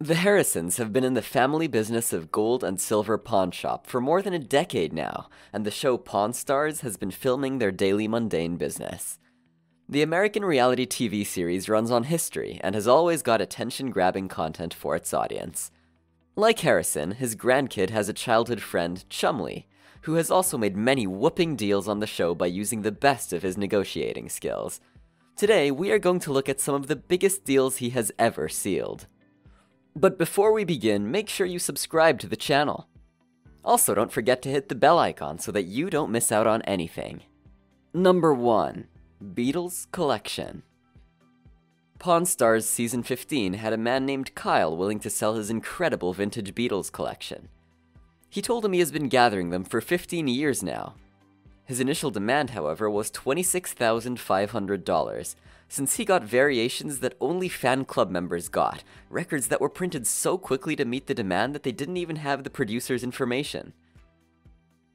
The Harrisons have been in the family business of gold and silver pawn shop for more than a decade now, and the show Pawn Stars has been filming their daily mundane business. The American reality TV series runs on history and has always got attention grabbing content for its audience. Like Harrison, his grandkid has a childhood friend, Chumlee, who has also made many whooping deals on the show by using the best of his negotiating skills. Today, we are going to look at some of the biggest deals he has ever sealed. But before we begin, make sure you subscribe to the channel. Also, don't forget to hit the bell icon so that you don't miss out on anything. Number 1. Beatles Collection Pawn Stars Season 15 had a man named Kyle willing to sell his incredible vintage Beatles collection. He told him he has been gathering them for 15 years now. His initial demand, however, was $26,500, since he got variations that only fan club members got, records that were printed so quickly to meet the demand that they didn't even have the producer's information.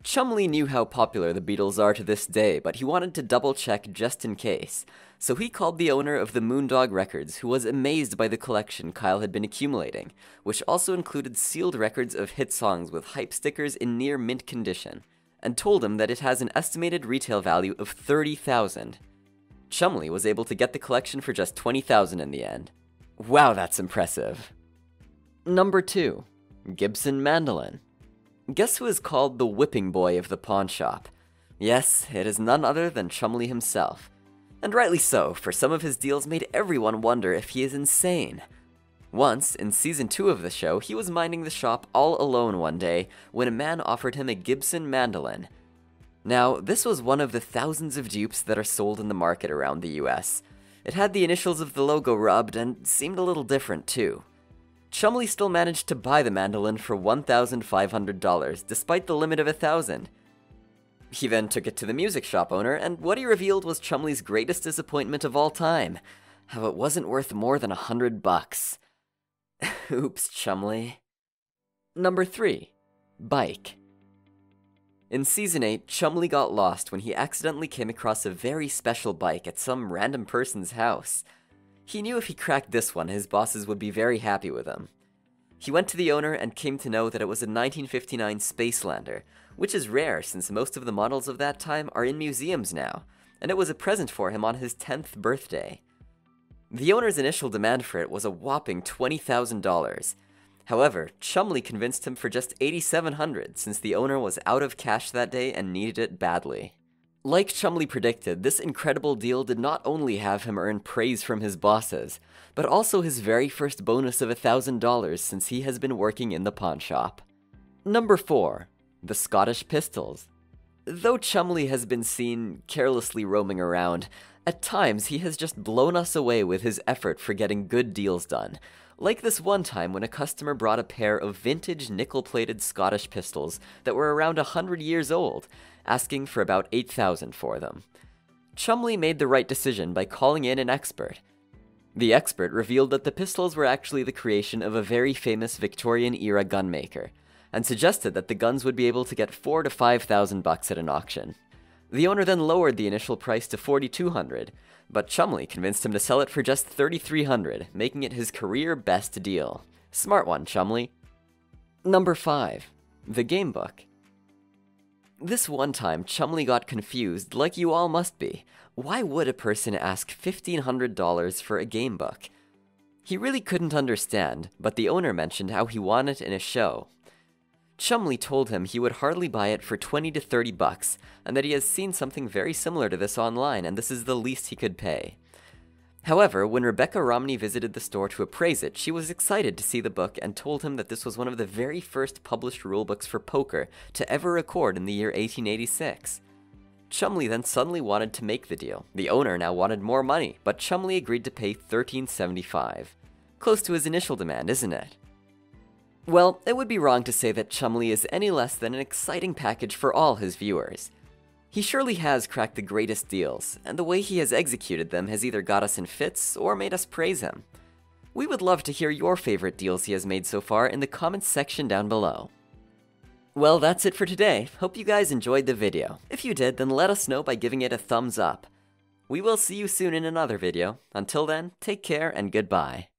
Chumlee knew how popular the Beatles are to this day, but he wanted to double check just in case, so he called the owner of the Moondog Records, who was amazed by the collection Kyle had been accumulating, which also included sealed records of hit songs with hype stickers in near mint condition, and told him that it has an estimated retail value of 30,000. Chumlee was able to get the collection for just 20,000 in the end. Wow, that's impressive. Number 2. Gibson Mandolin. Guess who is called the whipping boy of the pawn shop? Yes, it is none other than Chumlee himself. And rightly so, for some of his deals made everyone wonder if he is insane. Once, in season 2 of the show, he was minding the shop all alone one day when a man offered him a Gibson mandolin, now, this was one of the thousands of dupes that are sold in the market around the US. It had the initials of the logo rubbed and seemed a little different too. Chumlee still managed to buy the mandolin for $1,500, despite the limit of a thousand. He then took it to the music shop owner, and what he revealed was Chumlee's greatest disappointment of all time. How it wasn't worth more than a hundred bucks. Oops, Chumlee. Number 3. Bike. In Season 8, Chumlee got lost when he accidentally came across a very special bike at some random person's house. He knew if he cracked this one, his bosses would be very happy with him. He went to the owner and came to know that it was a 1959 Spacelander, which is rare since most of the models of that time are in museums now, and it was a present for him on his 10th birthday. The owner's initial demand for it was a whopping $20,000, However, Chumlee convinced him for just 8,700 since the owner was out of cash that day and needed it badly. Like Chumlee predicted, this incredible deal did not only have him earn praise from his bosses, but also his very first bonus of $1,000 since he has been working in the pawn shop. Number 4. The Scottish Pistols. Though Chumlee has been seen carelessly roaming around, at times he has just blown us away with his effort for getting good deals done, like this one time when a customer brought a pair of vintage nickel-plated Scottish pistols that were around a hundred years old, asking for about 8,000 for them. Chumlee made the right decision by calling in an expert. The expert revealed that the pistols were actually the creation of a very famous Victorian-era gunmaker, and suggested that the guns would be able to get four to 5,000 bucks at an auction. The owner then lowered the initial price to 4,200, but Chumlee convinced him to sell it for just 3300 making it his career best deal. Smart one, Chumlee. Number 5. The Game Book. This one time, Chumlee got confused, like you all must be. Why would a person ask $1,500 for a game book? He really couldn't understand, but the owner mentioned how he won it in a show, Chumlee told him he would hardly buy it for 20 to 30 bucks, and that he has seen something very similar to this online, and this is the least he could pay. However, when Rebecca Romney visited the store to appraise it, she was excited to see the book and told him that this was one of the very first published rulebooks for poker to ever record in the year 1886. Chumlee then suddenly wanted to make the deal. The owner now wanted more money, but Chumlee agreed to pay 1375. Close to his initial demand, isn't it? Well, it would be wrong to say that Chumlee is any less than an exciting package for all his viewers. He surely has cracked the greatest deals, and the way he has executed them has either got us in fits or made us praise him. We would love to hear your favorite deals he has made so far in the comments section down below. Well, that's it for today. Hope you guys enjoyed the video. If you did, then let us know by giving it a thumbs up. We will see you soon in another video. Until then, take care and goodbye.